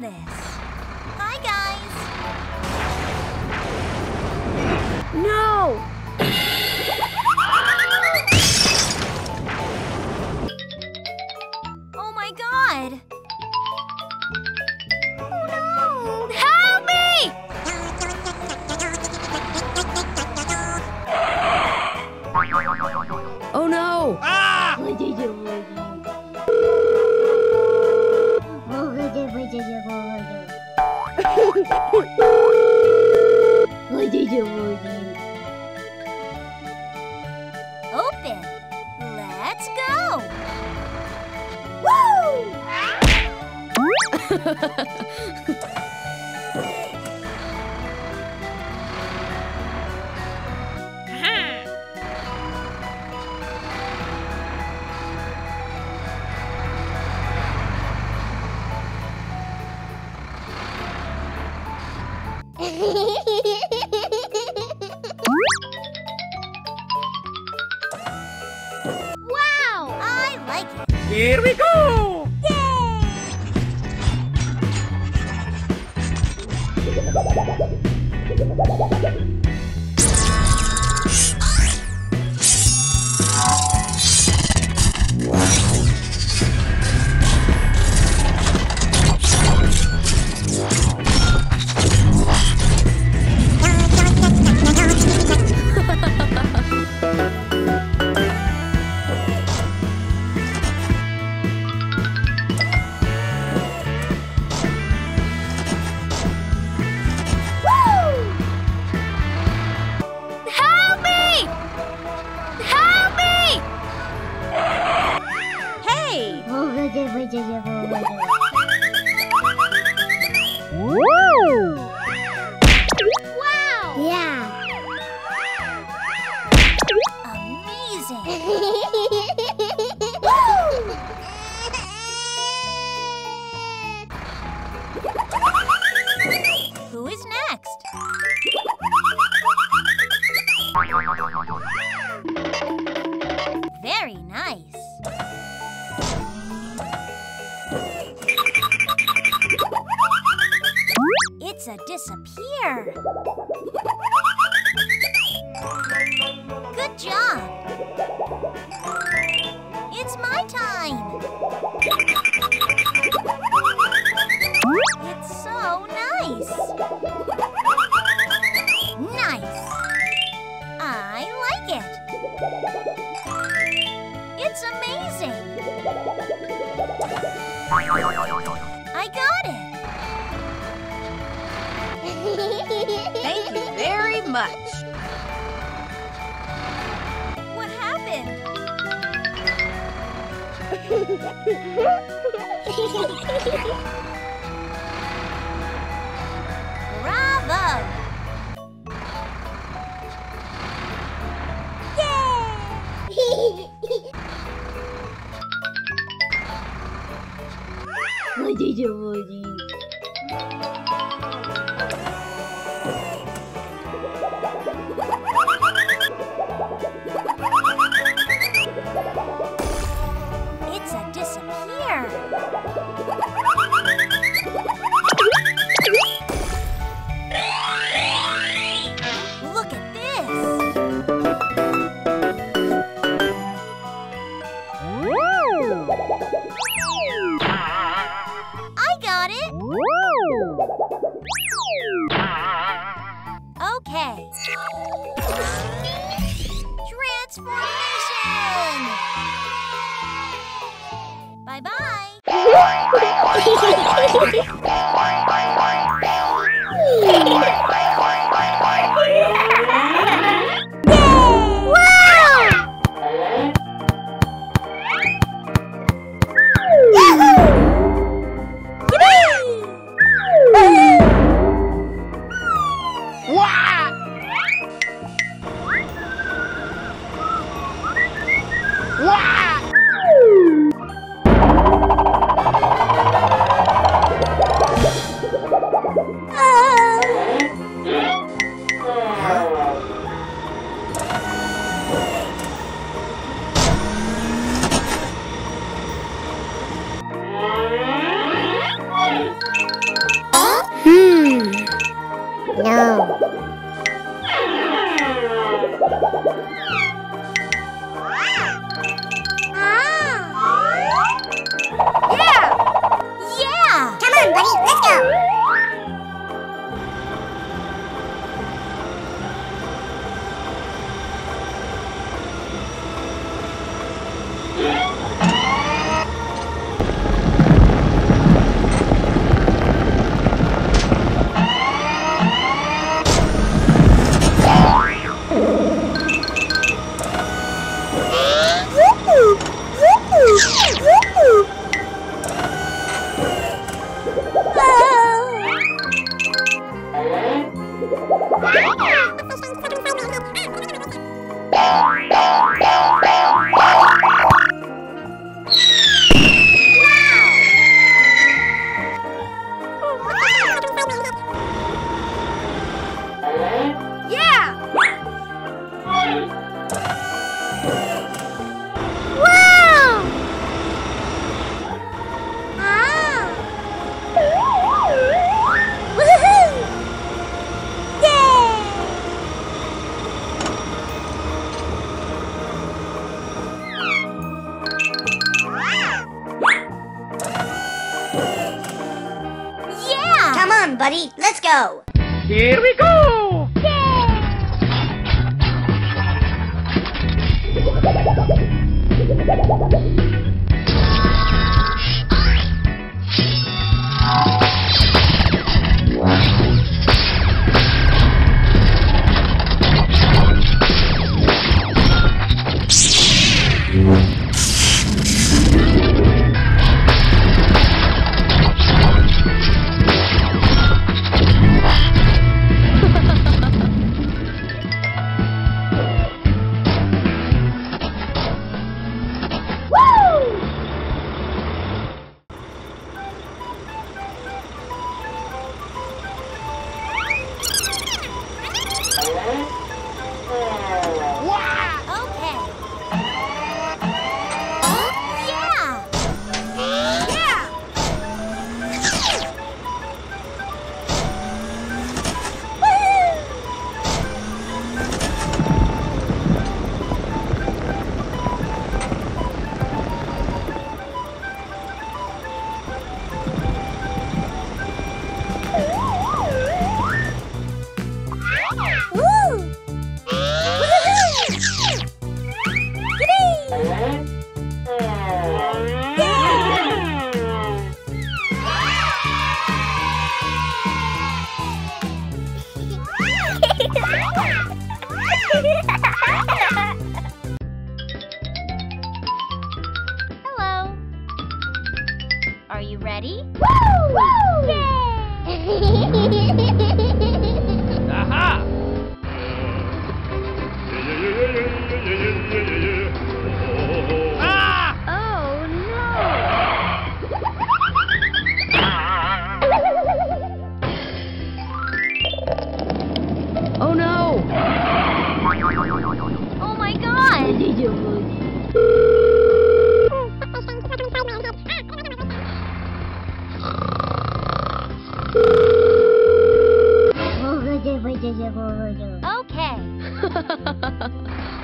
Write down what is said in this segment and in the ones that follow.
this? Thank. It's amazing! I got it! Thank you very much. What happened?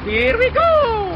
Here we go!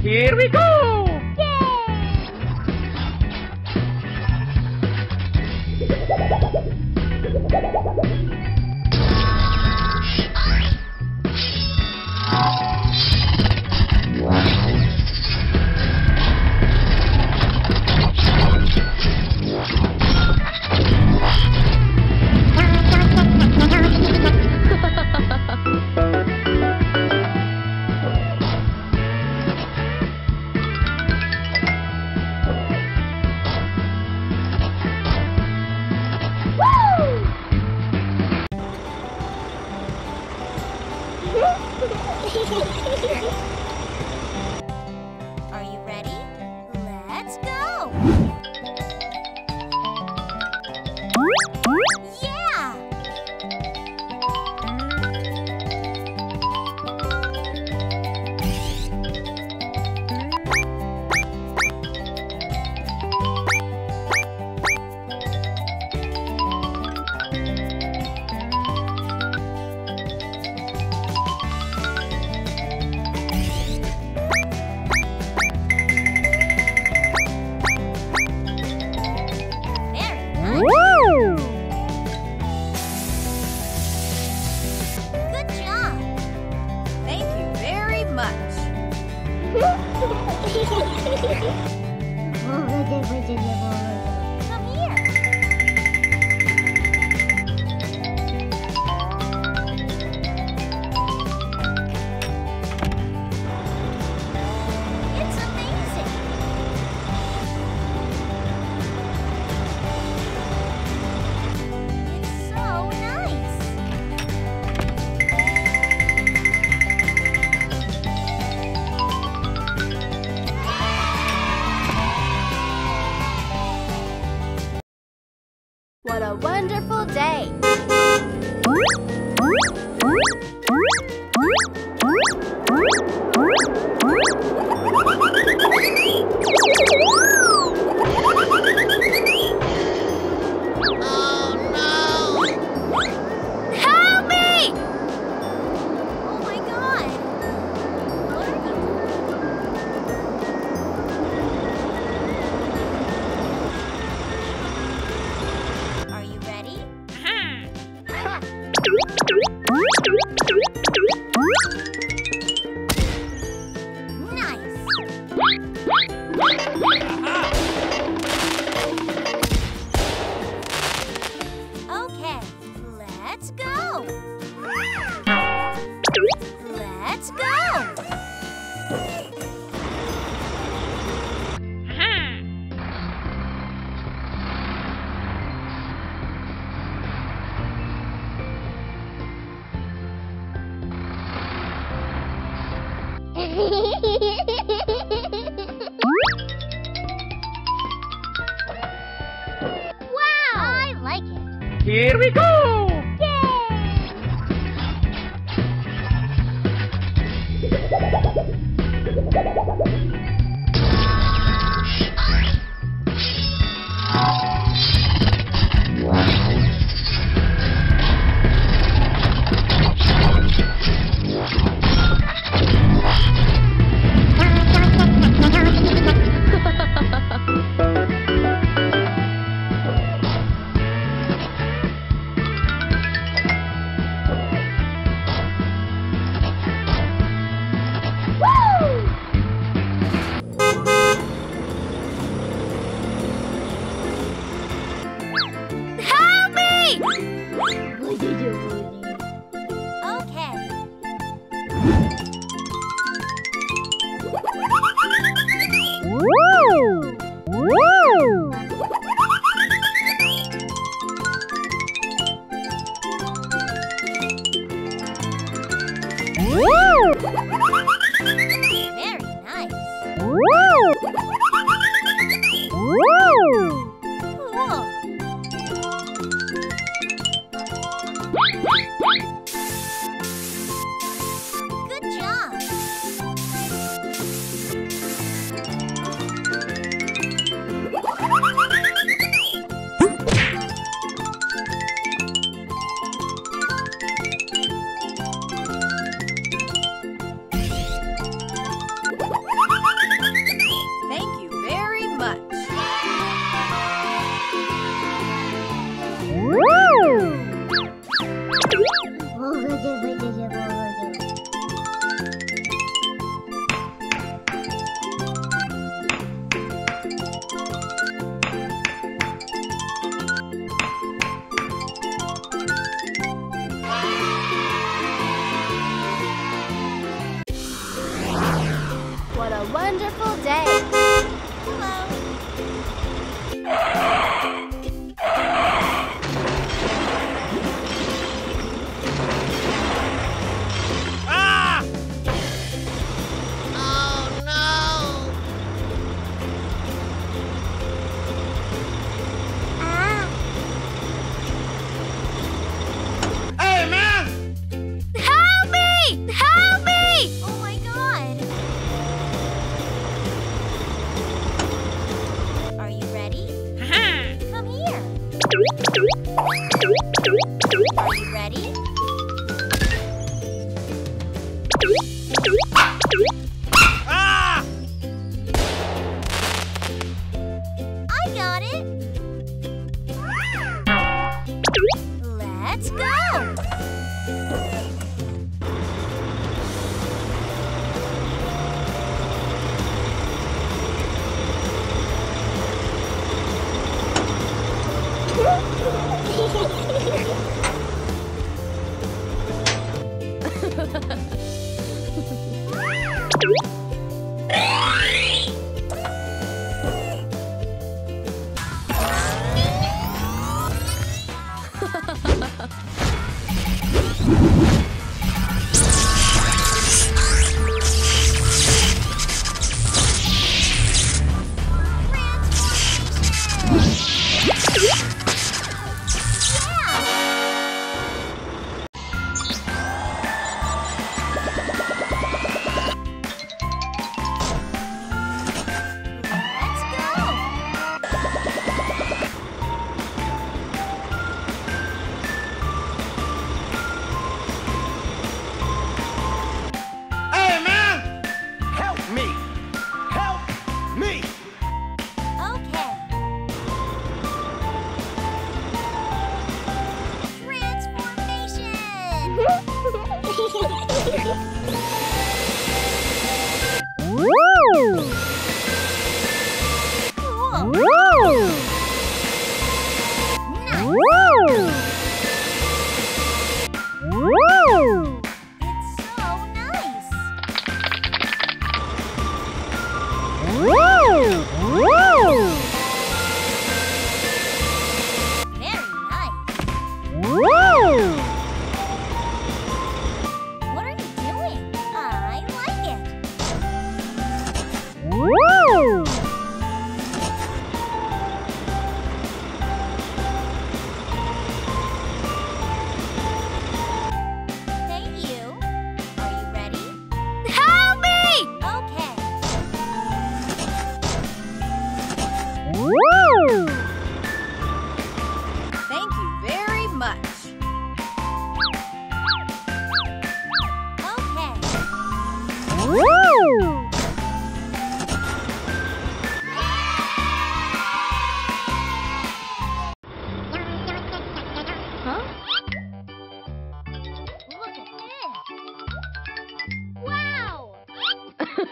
Here we go! Yay! Come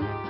time.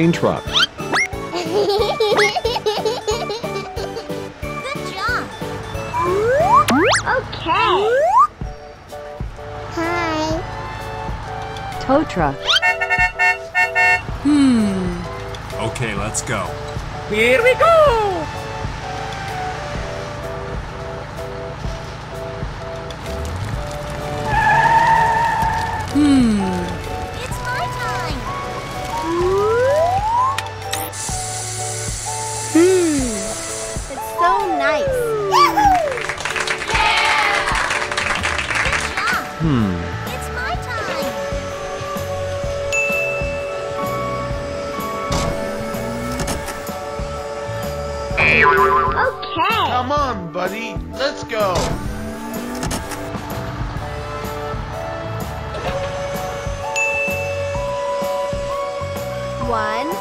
Crane truck. Good job. Okay. Hi. Tow truck. Hmm. Okay, let's go. Here we go! Hmm. It's my time. Okay. Come on, buddy. Let's go. One.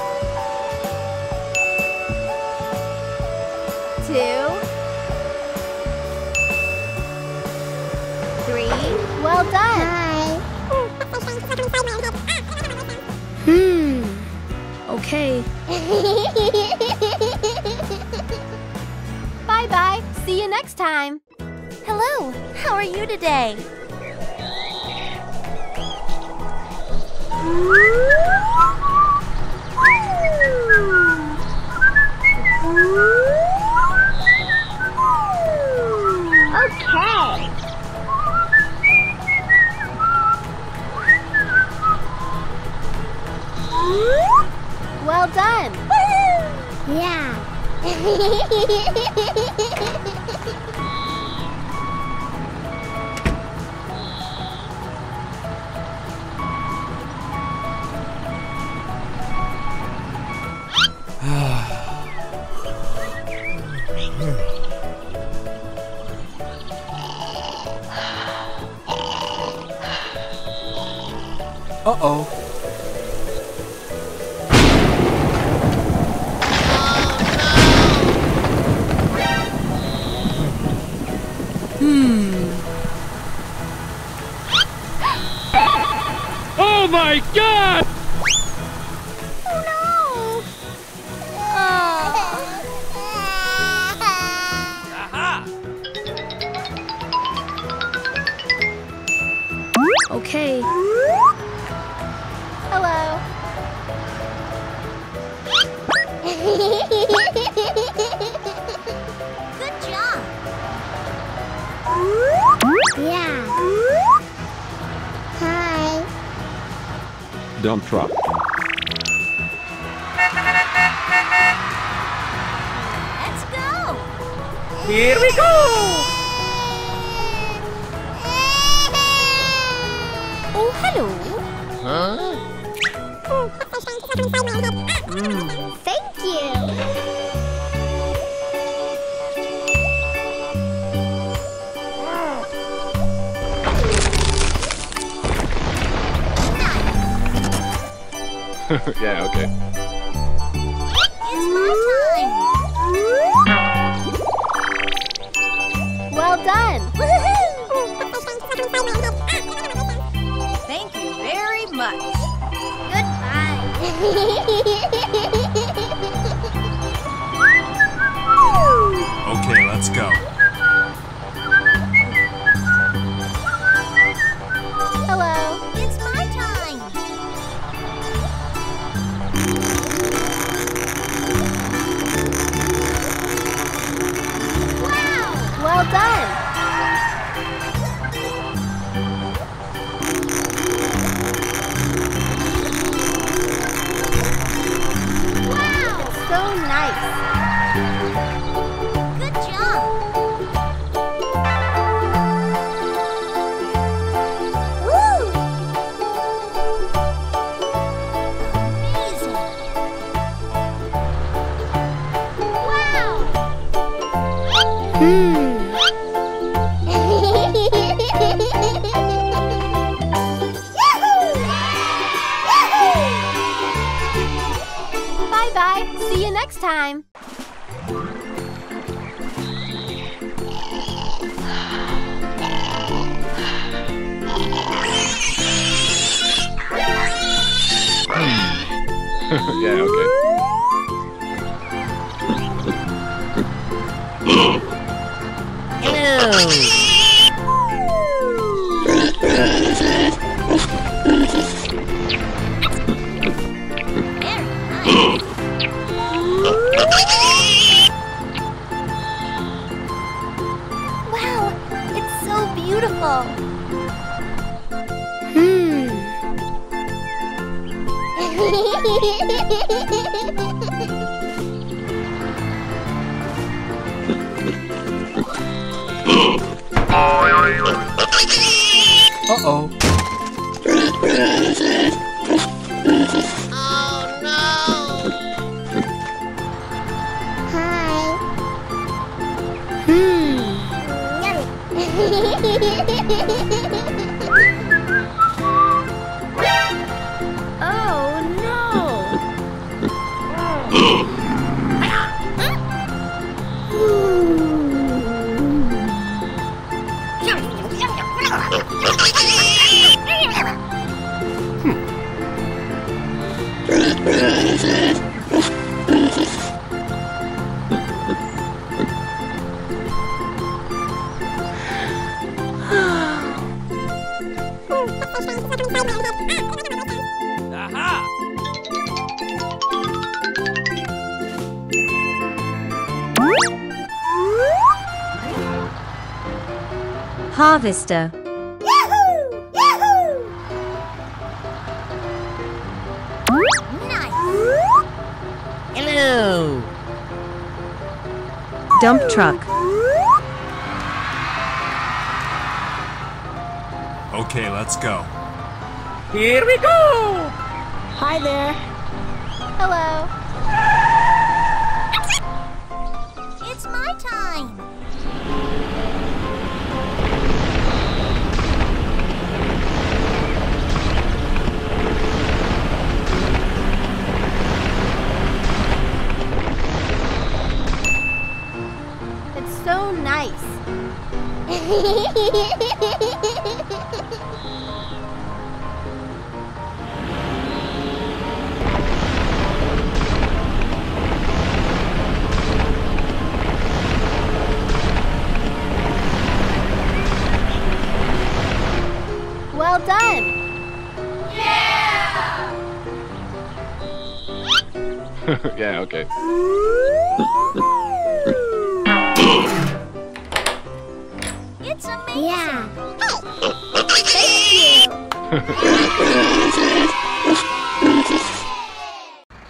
Okay. bye bye. See you next time. Hello. How are you today? Uh-oh. my God! Harvester. Yahoo! Yahoo! Nice. Hello. Dump truck. Okay, let's go. Here we go! Hi there. Hello. well done. Yeah! yeah, okay. Yeah.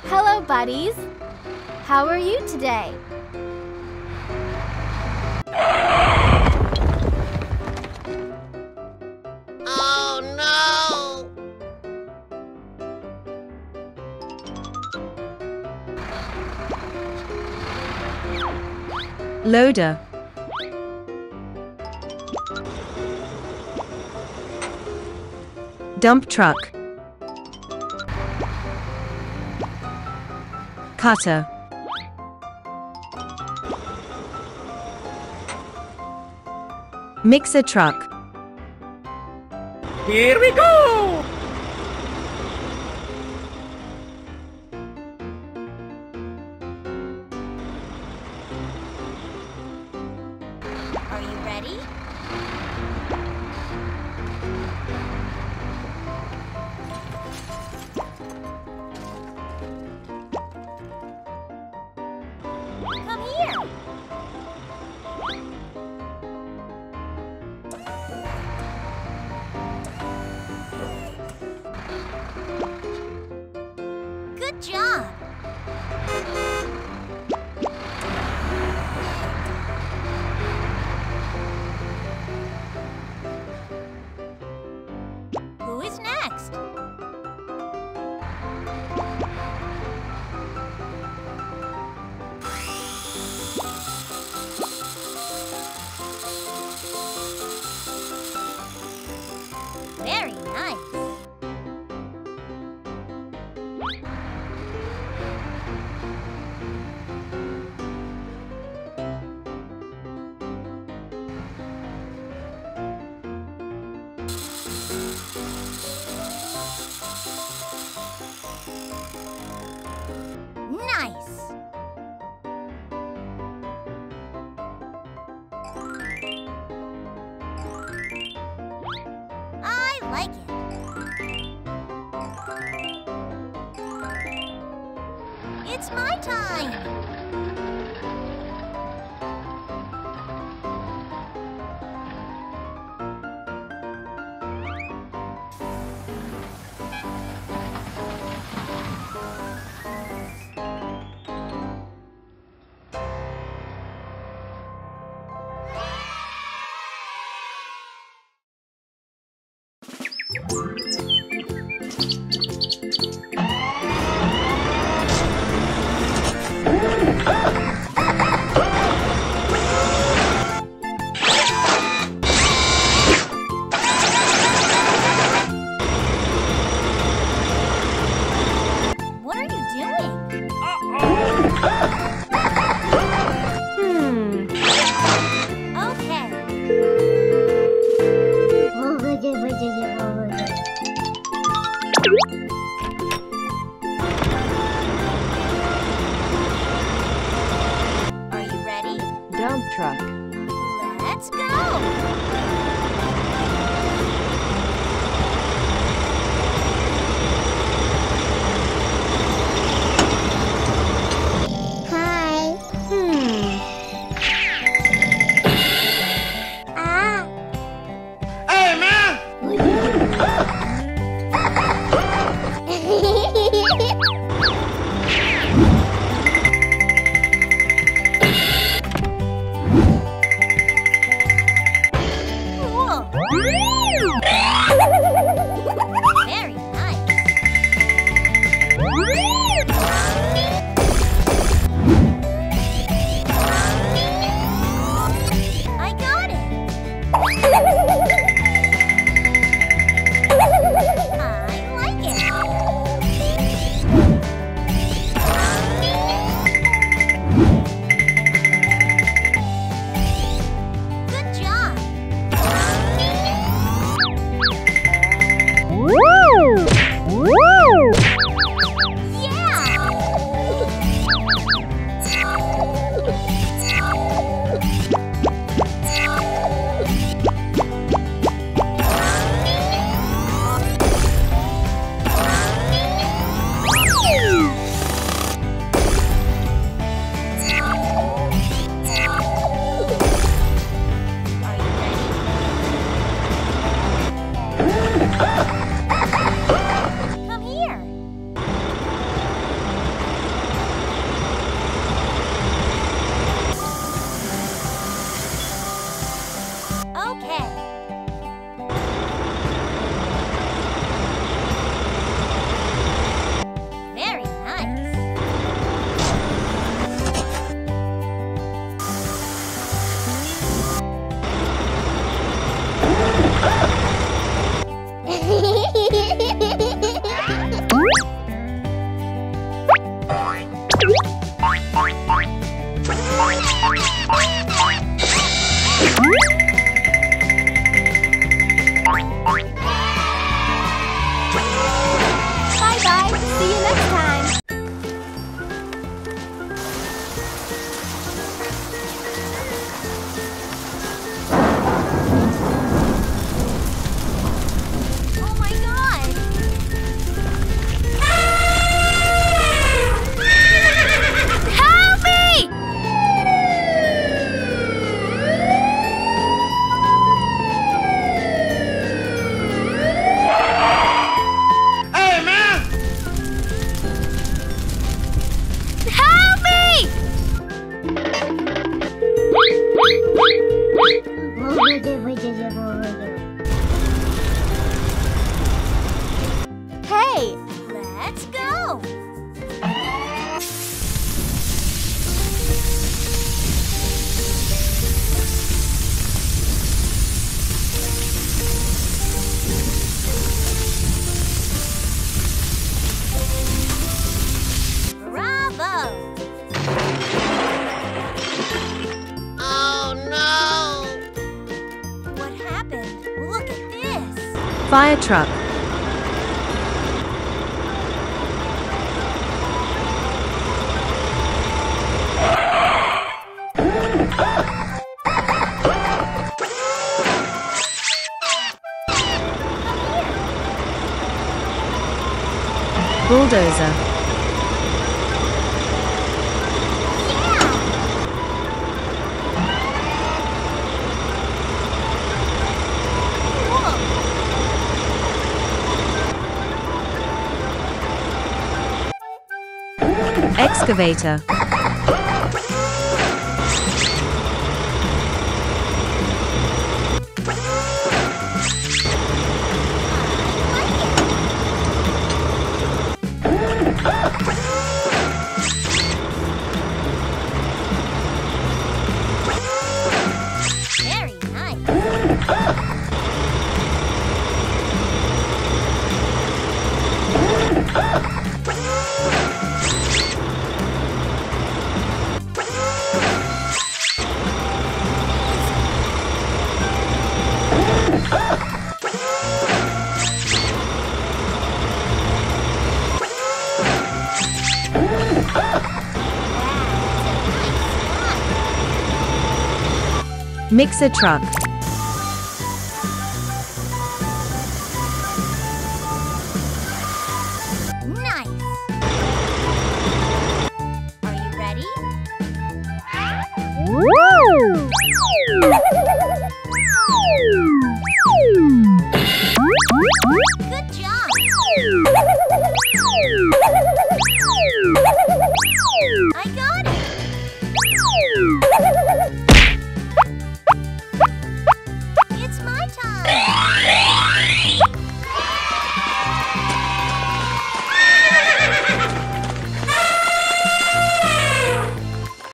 Hello, buddies. How are you today? Oh, Loader Dump truck. Cutter. Mixer truck. Here we go! Excavator. Mixer truck.